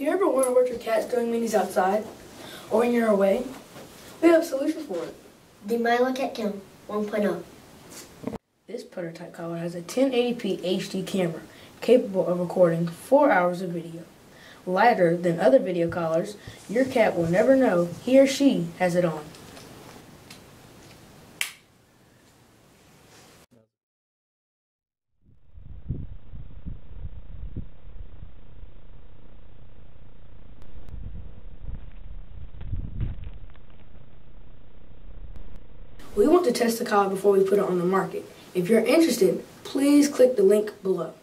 Do you ever wonder what your cat's doing when he's outside or when you're away? We have solutions for it. The Myloe Cat Cam 1.0. This prototype collar has a 1080p HD camera capable of recording 4 hours of video. Lighter than other video collars, your cat will never know he or she has it on. We want to test the collar before we put it on the market. If you're interested, please click the link below.